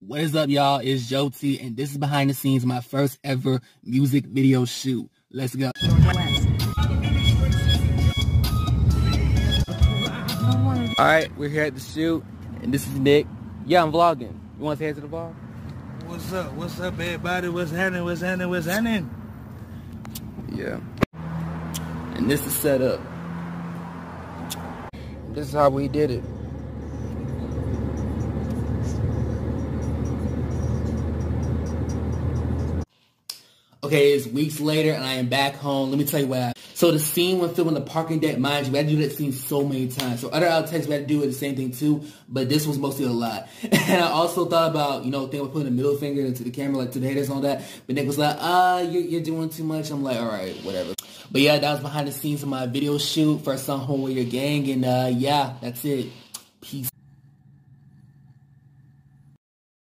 What is up, y'all? It's Joe T, and this is behind the scenes my first ever music video shoot. Let's go. All right, we're here at the shoot, and this is Nick. Yeah, I'm vlogging. You want to say to the vlog? What's up? What's up, everybody? What's happening? What's happening? What's happening? Yeah. And this is set up. This is how we did it. Okay, it's weeks later and I am back home. Let me tell you what. So the scene when filming the parking deck, mind you, we had to do that scene so many times. So other outtakes, we had to do it the same thing too, but this was mostly a lot. And I also thought about, you know, thing with putting the middle finger into the camera, like to the haters and all that. But Nick was like, ah, you're, you're doing too much. I'm like, all right, whatever. But yeah, that was behind the scenes of my video shoot for Some HOMIEWARRIORGANG. And uh, yeah, that's it.